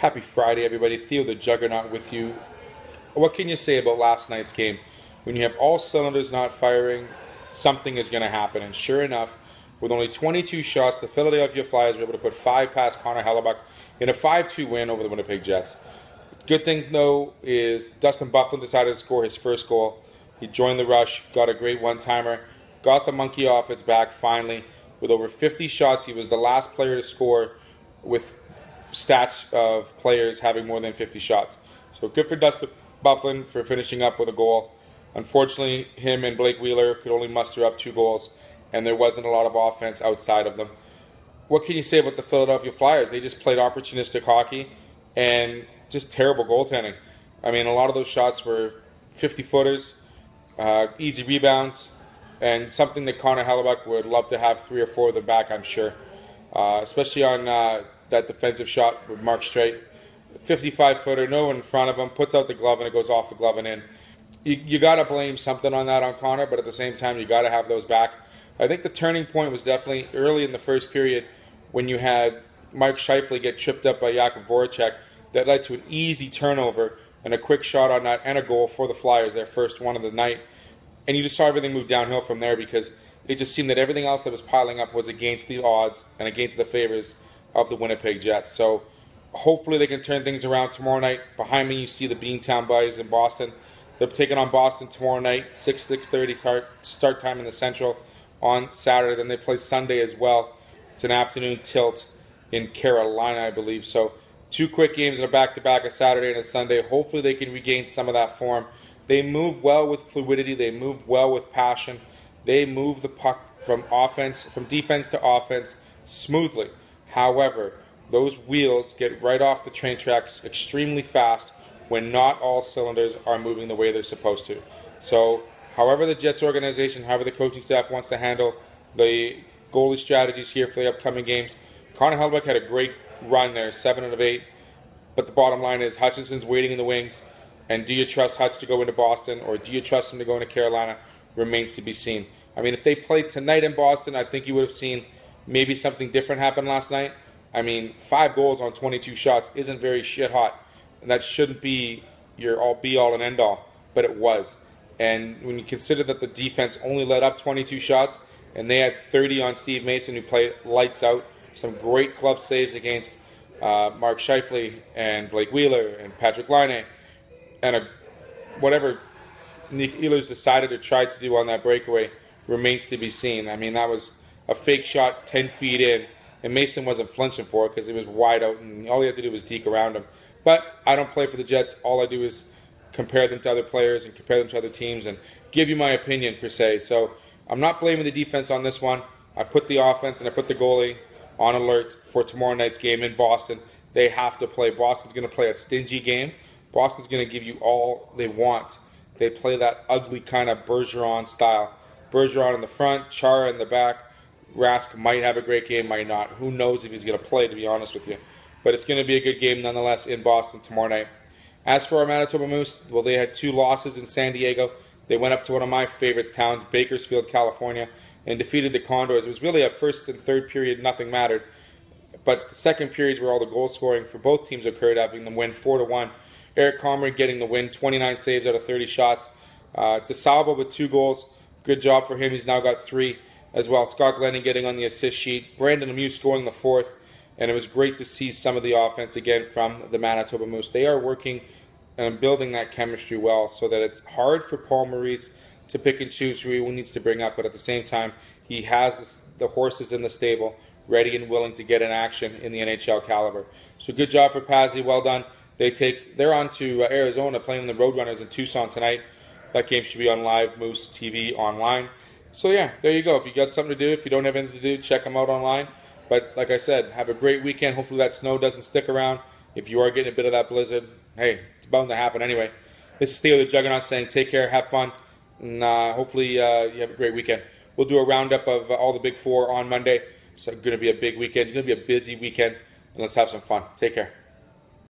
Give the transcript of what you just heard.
Happy Friday, everybody. Theo the Juggernaut with you. What can you say about last night's game? When you have all cylinders not firing, something is going to happen. And sure enough, with only 22 shots, the Philadelphia Flyers were able to put five past Connor Hellebuyck in a 5-2 win over the Winnipeg Jets. Good thing though is Dustin Byfuglien decided to score his first goal. He joined the rush, got a great one-timer, got the monkey off its back finally. With over 50 shots, he was the last player to score with stats of players having more than 50 shots. So good for Dustin Byfuglien for finishing up with a goal. Unfortunately, him and Blake Wheeler could only muster up two goals, and there wasn't a lot of offense outside of them. What can you say about the Philadelphia Flyers? They just played opportunistic hockey and just terrible goaltending. I mean, a lot of those shots were 50 footers, uh, easy rebounds, and something that Connor Hellebuyck would love to have three or four of them back, I'm sure. Uh, especially on uh, that defensive shot with Mark Streit. 55 footer, no one in front of him, puts out the glove and it goes off the glove and in. You, you got to blame something on that on Connor, but at the same time, you got to have those back. I think the turning point was definitely early in the first period when you had Mike Scheifele get tripped up by Jakub Voracek. That led to an easy turnover and a quick shot on that and a goal for the Flyers, their first one of the night. And you just saw everything move downhill from there because it just seemed that everything else that was piling up was against the odds and against the favors of the Winnipeg Jets. So hopefully they can turn things around tomorrow night. Behind me, you see the Beantown Boys in Boston. They're taking on Boston tomorrow night, 6 6.30 start, start time in the Central on Saturday. Then they play Sunday as well. It's an afternoon tilt in Carolina, I believe. So two quick games in a back-to-back, a Saturday and a Sunday. Hopefully they can regain some of that form. They move well with fluidity. They move well with passion. They move the puck from offense, from defense to offense smoothly. However, those wheels get right off the train tracks extremely fast when not all cylinders are moving the way they're supposed to. So, however the Jets organization, however the coaching staff wants to handle the goalie strategies here for the upcoming games, Connor Hellebuyck had a great run there, seven out of eight. But the bottom line is Hutchinson's waiting in the wings. And do you trust Hutch to go into Boston or do you trust him to go into Carolina? Remains to be seen. I mean, if they played tonight in Boston, I think you would have seen maybe something different happened last night. I mean, five goals on 22 shots isn't very shit hot. And that shouldn't be your all be all and end all, but it was. And when you consider that the defense only let up 22 shots and they had 30 on Steve Mason, who played lights out, some great club saves against uh, Mark Scheifele and Blake Wheeler and Patrik Laine, and a, whatever Nick Ehlers decided to try to do on that breakaway remains to be seen. I mean, that was a fake shot 10 feet in, and Mason wasn't flinching for it because he was wide out, and all he had to do was deke around him. But I don't play for the Jets. All I do is compare them to other players and compare them to other teams and give you my opinion, per se. So I'm not blaming the defense on this one. I put the offense and I put the goalie on alert for tomorrow night's game in Boston. They have to play. Boston's going to play a stingy game. Boston's going to give you all they want. They play that ugly kind of Bergeron style. Bergeron in the front, Chara in the back. Rask might have a great game, might not. Who knows if he's going to play, to be honest with you. But it's going to be a good game nonetheless in Boston tomorrow night. As for our Manitoba Moose, well, they had two losses in San Diego. They went up to one of my favorite towns, Bakersfield, California, and defeated the Condors. It was really a first and third period, nothing mattered. But the second period is where all the goal scoring for both teams occurred, having them win 4 to 1. Eric Comrie getting the win, 29 saves out of 30 shots. Uh, DeSalvo with two goals. Good job for him. He's now got three as well. Scott Glennie getting on the assist sheet. Brendan Lemieux scoring the fourth. And it was great to see some of the offense again from the Manitoba Moose. They are working and building that chemistry well so that it's hard for Paul Maurice to pick and choose who he needs to bring up. But at the same time, he has the horses in the stable ready and willing to get in action in the NHL caliber. So good job for Pazzi. Well done. They take they're on to uh, Arizona playing the Roadrunners in Tucson tonight. That game should be on live Moose TV online. So yeah, there you go. If you got something to do, if you don't have anything to do, check them out online. But like I said, have a great weekend. Hopefully that snow doesn't stick around. If you are getting a bit of that blizzard, hey, it's bound to happen anyway. This is Theo the Juggernaut saying take care, have fun, and uh, hopefully uh, you have a great weekend. We'll do a roundup of uh, all the big four on Monday. It's going to be a big weekend. It's going to be a busy weekend, and let's have some fun. Take care.